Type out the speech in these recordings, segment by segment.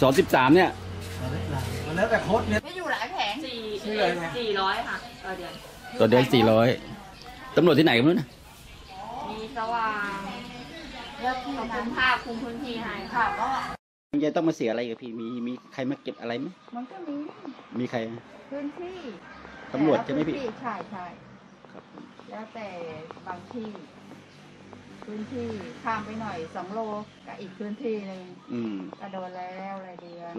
สองสิบสามเนี่ย มันแล้วแต่โค้ดเนี่ยไม่อยู่หลายแผงสี่ชื่ออะไรนะสี่ร้อยค่ะต่อเดือนต่อเดือนสี่ร้อยตำรวจที่ไหนก็ไม่รู้นะมีสว่างเลือกที่ขอบนั้คุนณภาคคุมพื้นที่ให้ค่ะก็จะต้องมาเสียอะไรกับพี่มีมีใครมาเก็บอะไรไหมมันก็มีมีใครพื้นที่ตำรวจใช่ไหมพี่แต่ละพื้นที่ใช่ใช่ครับผมแล้วแต่บางที่ พื้นที่ข้ามไปหน่อยสองโลกับอีกพื้นที่หนึ่งอืมก็โดนแล้วรายเดือน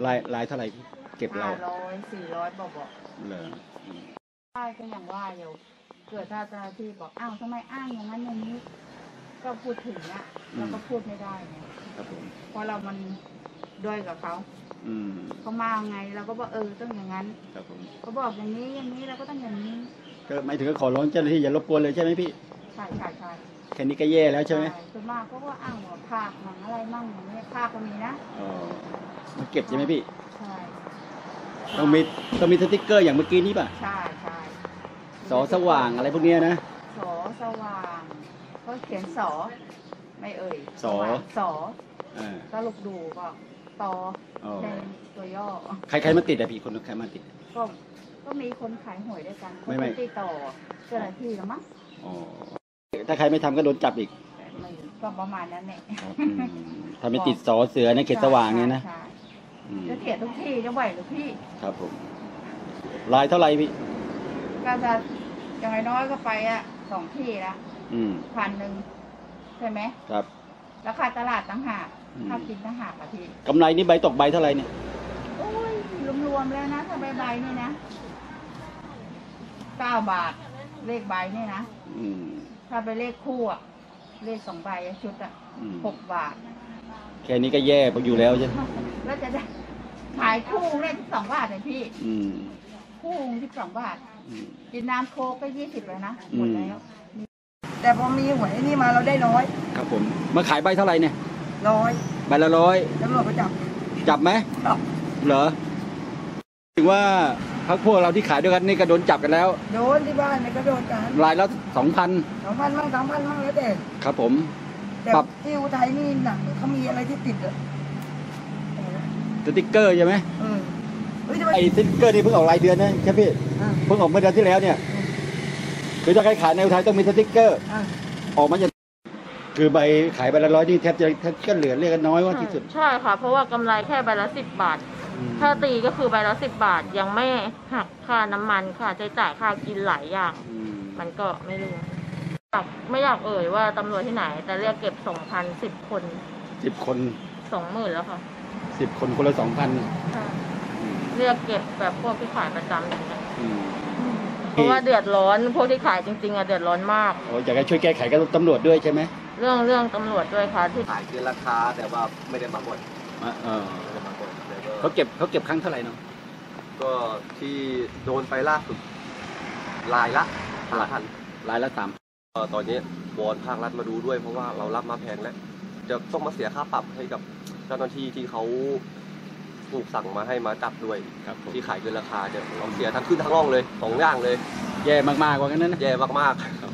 ลายลายเท่าไหร่พี่เก็บเราห้าร้อยสี่ร้อยบอกบอกเหรออืมใช่ก็ยังว่าอยู่ เกิดถ้าเจ้าหน้าที่บอกอ้าวทำไมอ้างอย่างนั้นอย่างนี้ ก็พูดถึงอะเราก็พูดไม่ได้ไงครับผม เพราะเรามันด้วยกับเขาอืมเขามาไงเราก็บอกเออต้องอย่างนั้นครับผมเขาบอกอย่างนี้อย่างนี้เราก็ต้องอย่างนี้ก็ไม่ถึงก็ขอร้องเจ้าหน้าที่อย่ารบกวนเลยใช่ไหมพี่ ใช่ใช่ใช่ แค่นี้ก็แย่แล้วใช่ไหมส่วนมากเขาก็อ้างว่าภาคหนังอะไรมั่งอย่างนี้ภาคก็มีนะอ๋อมาเก็บใช่ไหมพี่ ใช่ต้องมีต้องมีสติ๊กเกอร์อย่างเมื่อกี้นี้ป่ะใช่ใช่สอสว่างอะไรพวกเนี้ยนะสอสว่างก็เขียนสอไม่เอ่ยสอว่างสออ่าก็ลูกดูก็ตออ๋อในตัวย่อใครใครมาติดอะพี่คนใครมาติดก็ก็มีคนขายหวยด้วยกันคนไม่ไม่ติดต่อเจ้าหน้าที่แล้วมั้งอ๋อ ถ้าใครไม่ทำก็โดนจับอีกแต่ไม่ก็ประมาณนั้นแหละอืมถ้าไม่ติดสอเสือในเขตสว่างเนี่ยนะใช่อืมจะเถียทุกที่จะไหวหรือพี่ ครับผมลายเท่าไหร่พี่ก็จะอย่างน้อยๆก็ไปอะสองที่ละอืมพันหนึ่งใช่ไหม ครับราคาตลาดต่างหากอืม ค่ากินต่างหากอะพี่ กำไรนี่ใบตกใบเท่าไหร่เนี่ยโอ้ย รวมๆแล้วนะถ้าใบใบๆนี่นะเก้าบาทเลขใบนี่นะอืม ถ้าไปเลขคู่อะเลขสองใบอะชุดอะอืมหกบาท แค่นี้ก็แย่พออยู่แล้วใช่ไหมแล้วจะได้ขายคู่เลขสองบาทเลยพี่ อืมคู่ที่สองบาท อืม กินน้ำโค้กก็ยี่สิบแล้วนะอืมหมดแล้ว แต่พอมีหวยนี่มาเราได้น้อยครับผมมาขายใบเท่าไหร่เนี่ยร้อยใบละร้อยตำรวจก็จับ จับไหมจับ เหรอถึงว่า พักพวกเราที่ขายด้วยกันนี่ก็โดนจับกันแล้ว โดนที่บ้านเนี่ยก็โดนกันรายละสองพันสองพันมั่งสามพันมั่งแล้วแต่ครับผม แต่ปรับ ที่อุทัยนี่หนักเขามีอะไรที่ติดอะสติ๊กเกอร์ใช่ไหมเออเฮ้ยทำไมไอ้สติ๊กเกอร์นี่เพิ่งออกรายเดือนนะใช่พี่อะเพิ่งออกเมื่อเดือนที่แล้วเนี่ยคือถ้าใครขายในอุทัยต้องมีสติ๊กเกอร์ อะออกมาจะคือใบขายใบละร้อยนี่แทบจะแทบจะเหลือเรียกกันน้อยว่าที่สุด ใช่ค่ะ เพราะว่ากำไรแค่ใบละสิบบาทอืม ถ้าตีก็คือใบละสิบบาทยังไม่หักค่าน้ำมันค่าใช้จ่ายค่ากินหลายอย่าง อืมมันก็ไม่รู้อยากไม่อยากเอ่ยว่าตำรวจที่ไหน แต่เรียกเก็บสองพันสิบคนสิบคนสองหมื่นแล้วค่ะสิบคนคนละสองพันใช่เรียกเก็บแบบพวกที่ขายประจำอย่างเงี้ยอืมเพราะว่าเดือดร้อนพวกที่ขายจริงๆอะเดือดร้อนมาก โอ้อยากให้ช่วยแก้ไขกับตำรวจด้วยใช่ไหมเรื่องเรื่องตำรวจด้วยค่ะที่ ขายเกินราคาแต่ว่าไม่ได้มาบ่นอะเออ เขาเก็บเขาเก็บครั้งเท่าไหร่เนาะก็ที่โดนไปล่าสุดลายละสามพันรายละสามเอ่อตอนนี้วอนภาครัฐมาดูด้วย เพราะว่าเรารับมาแพงแล้ว จะต้องมาเสียค่าปรับให้กับเจ้าหน้าที่ที่เขาถูกสั่งมาให้มาจับด้วย ครับผมที่ขายเกินราคาเนี่ยเราเสียทั้งขึ้นทั้งล่องเลยสองอย่างเลย แย่มากๆกว่ากันนั้นนะ แย่มากครับ